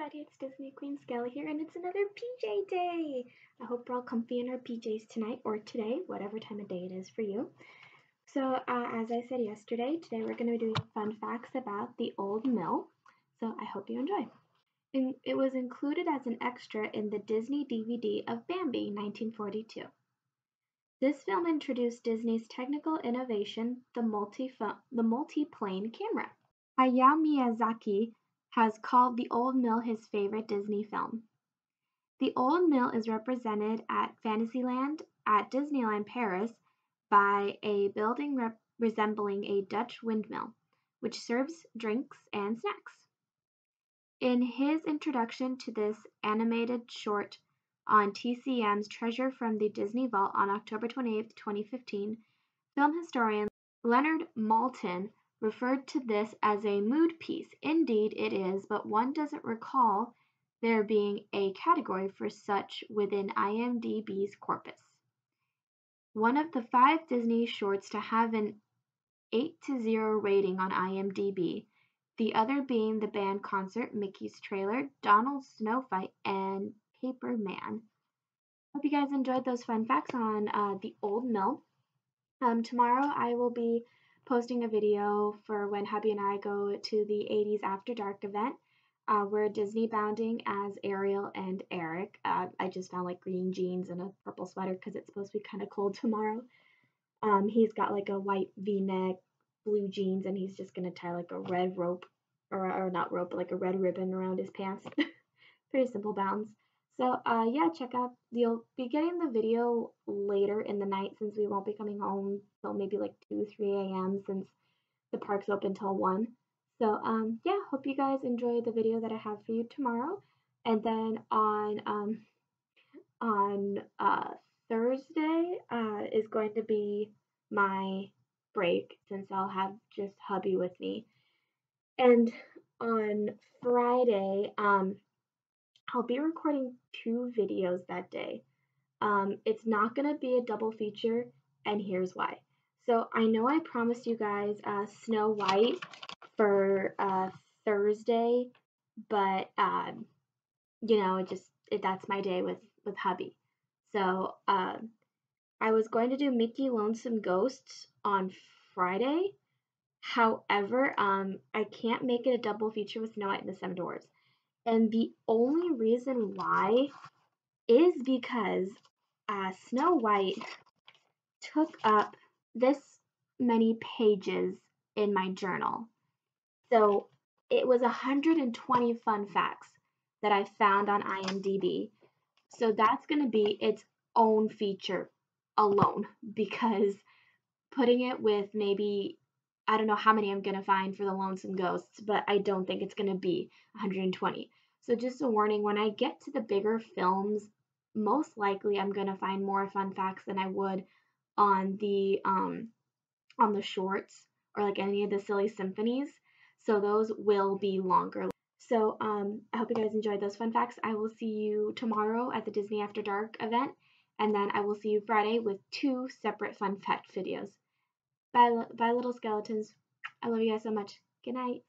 everybody, it's Disney Queen Skelly here, and it's another PJ day! I hope we're all comfy in our PJs tonight, or today, whatever time of day it is for you. So, uh, as I said yesterday, today we're going to be doing fun facts about the Old Mill, so I hope you enjoy. It was included as an extra in the Disney DVD of Bambi, 1942. This film introduced Disney's technical innovation, the multi-plane multi camera. Hayao Miyazaki has called The Old Mill his favorite Disney film. The Old Mill is represented at Fantasyland at Disneyland Paris by a building rep- resembling a Dutch windmill, which serves drinks and snacks. In his introduction to this animated short on TCM's Treasure from the Disney Vault on October 28, 2015, film historian Leonard Maltin referred to this as a mood piece. Indeed, it is, but one doesn't recall there being a category for such within IMDb's corpus. One of the five Disney shorts to have an 8 to 0 rating on IMDb, the other being the band concert, Mickey's Trailer, Donald's Snow Fight, and Paperman. Hope you guys enjoyed those fun facts on uh, the Old Mill. Um, tomorrow I will be posting a video for when hubby and I go to the 80s After Dark event. Uh, we're Disney bounding as Ariel and Eric. Uh, I just found like green jeans and a purple sweater because it's supposed to be kind of cold tomorrow. Um, he's got like a white V-neck, blue jeans, and he's just gonna tie like a red rope, or, or not rope, but like a red ribbon around his pants. Pretty simple bounds. So uh, yeah, check out. You'll be getting the video later in the night since we won't be coming home till maybe like 2, 3 a.m. since the park's open till 1. So um, yeah, hope you guys enjoy the video that I have for you tomorrow. And then on um, on uh, Thursday uh, is going to be my break since I'll have just hubby with me. And on Friday, um, I'll be recording two videos that day. Um, it's not going to be a double feature, and here's why. So I know I promised you guys uh, Snow White for uh, Thursday, but um, you know, it just it, that's my day with with hubby. So uh, I was going to do Mickey Lonesome Ghosts on Friday. However, um, I can't make it a double feature with Snow White and the Seven Dwarfs. And the only reason why is because uh, Snow White took up this many pages in my journal. So it was 120 fun facts that I found on IMDb. So that's going to be its own feature alone because putting it with maybe I don't know how many I'm going to find for the Lonesome Ghosts, but I don't think it's going to be 120. So just a warning, when I get to the bigger films, most likely I'm going to find more fun facts than I would on the um on the shorts or like any of the silly symphonies. So those will be longer. So um I hope you guys enjoyed those fun facts. I will see you tomorrow at the Disney After Dark event and then I will see you Friday with two separate fun fact videos. Bye, bye little skeletons. I love you guys so much. Good night.